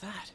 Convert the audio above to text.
that?